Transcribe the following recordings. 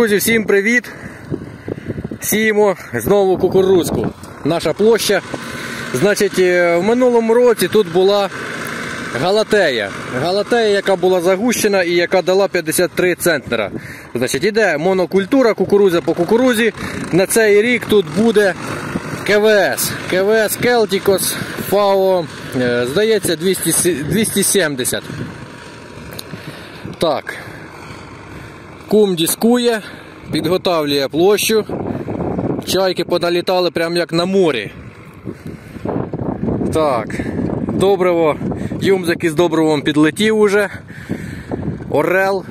Друзі, всім привіт! Сіємо знову кукурудзку. Наша площа. Значить, е, в минулому році тут була галатея. Галатея, яка була загущена і яка дала 53 центнера. Значить, іде монокультура, кукурудза по кукурузі. На цей рік тут буде КВС. КВС Келтікос ФАО, е, здається, 200, 270. Так. Кум дискує, підготавлює площу. Чайки поналітали прямо як на морі. Так, добриво, юмзик із добривом підлетів уже. Орел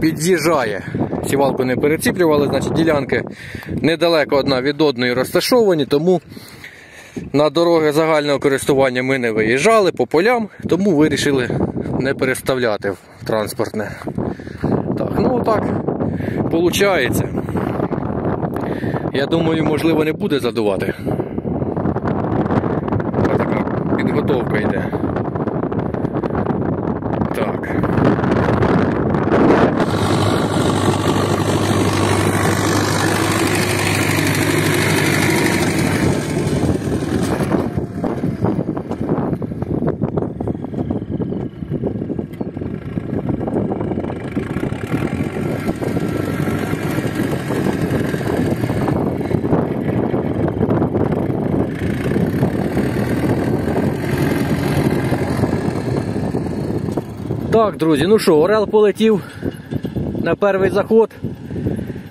під'їжджає. Сівалку не переціплювали, значить ділянки недалеко одна від одної розташовані, тому на дороги загального користування ми не виїжджали по полям, тому вирішили не переставляти в транспортне. Так, ну так виходить. Я думаю, можливо, не буде задувати. Ось така підготовка йде. Так. Так, друзі, ну що, Орел полетів на перший заход.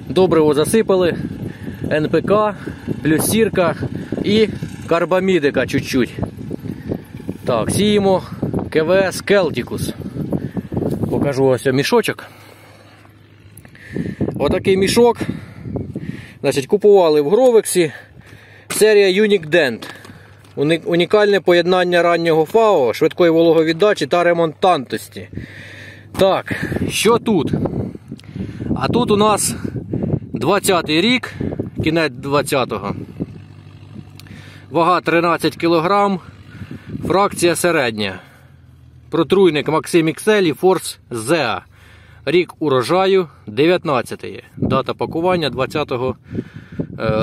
Добриво засипали. НПК, плюс сірка і карбамідика чуть-чуть. Так, сіємо КВС Келтікус. Покажу ось мішочок. Отакий мішок. Значить, Купували в Гровексі. Серія Unique Dent. Унікальне поєднання раннього ФАО, швидкої вологовіддачі та ремонтантості. Так, що тут? А тут у нас 20-й рік, кінець 20-го. Вага 13 кг, фракція середня. Протруйник Максим XL і Force ZEA. Рік урожаю 19 -ї. Дата пакування 20-го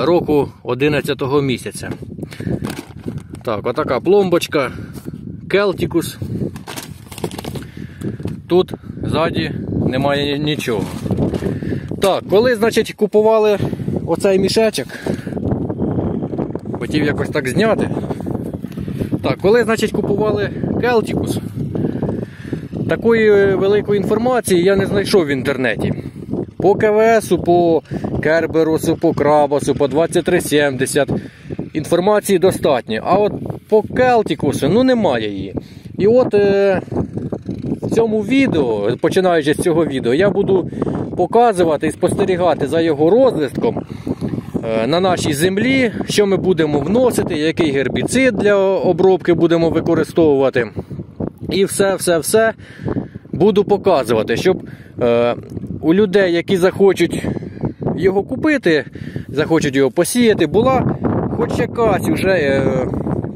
року 11 го місяця. Так, отака пломбочка, Келтікус. Тут ззаді немає нічого. Так, коли, значить, купували оцей мішечок, хотів якось так зняти. Так, коли, значить, купували Келтікус, такої великої інформації я не знайшов в інтернеті. По КВСу, по Керберусу, по Крабасу, по 2370 інформації достатньо. А от по Келтікусу ну немає її. І от е, в цьому відео, починаючи з цього відео, я буду показувати і спостерігати за його розвитком е, на нашій землі, що ми будемо вносити, який гербіцид для обробки будемо використовувати. І все-все-все буду показувати, щоб е, у людей, які захочуть його купити, захочуть його посіяти, була хоч якась вже е,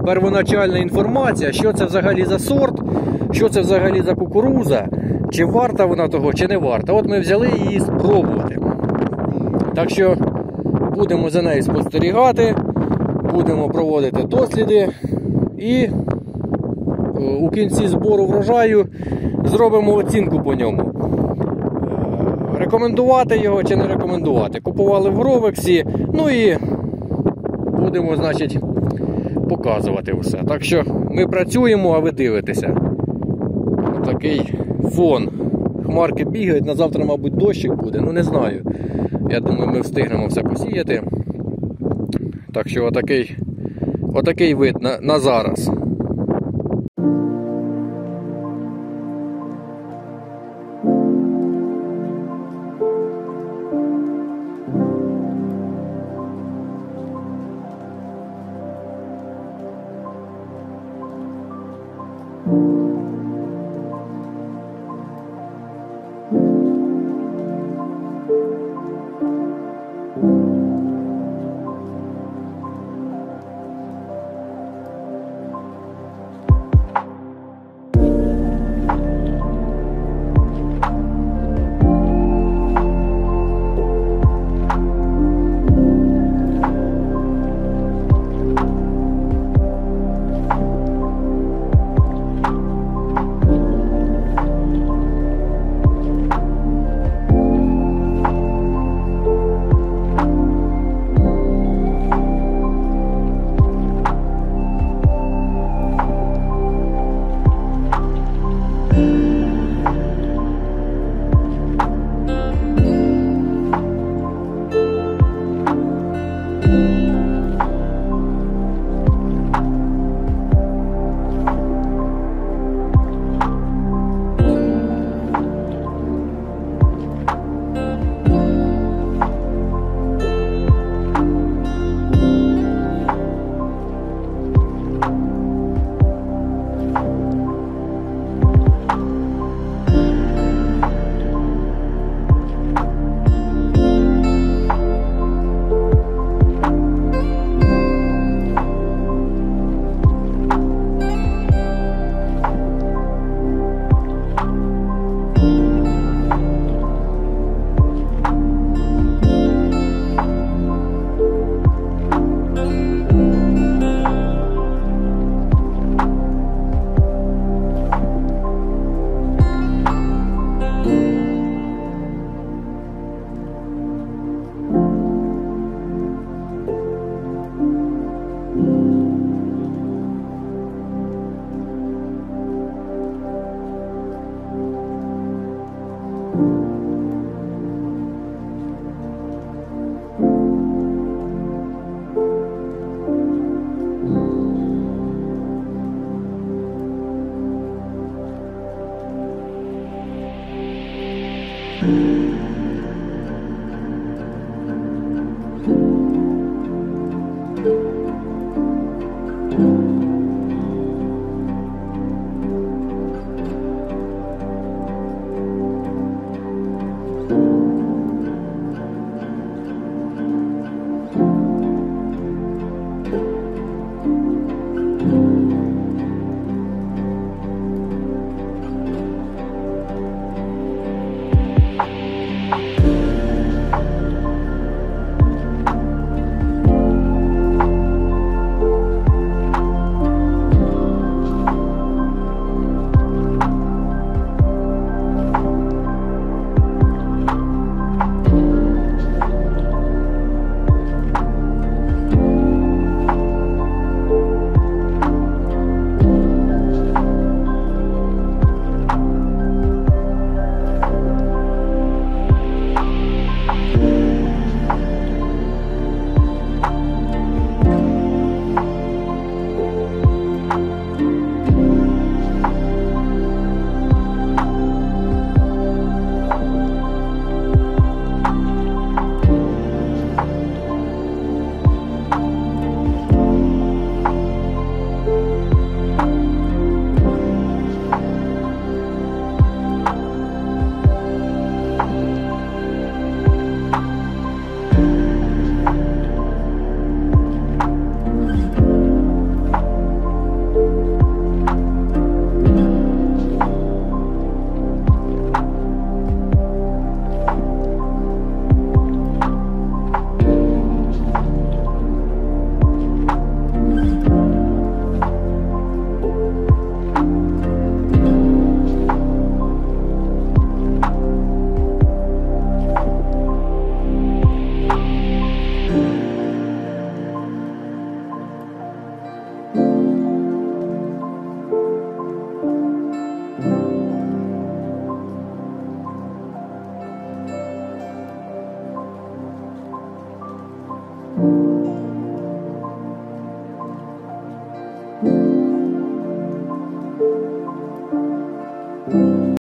первоначальна інформація, що це взагалі за сорт, що це взагалі за кукуруза, чи варта вона того, чи не варта. От ми взяли її спробувати. Так що будемо за нею спостерігати, будемо проводити досліди і е, у кінці збору врожаю зробимо оцінку по ньому. Е, рекомендувати його чи не рекомендувати. Купували в Гровексі, ну і будемо, значить, показувати все. Так що ми працюємо, а ви дивитеся. Такий фон. Хмарки бігають, на завтра, мабуть, дощик буде, ну не знаю. Я думаю, ми встигнемо все посіяти. Так що отакий, отакий вид на, на зараз. Thank mm -hmm. you.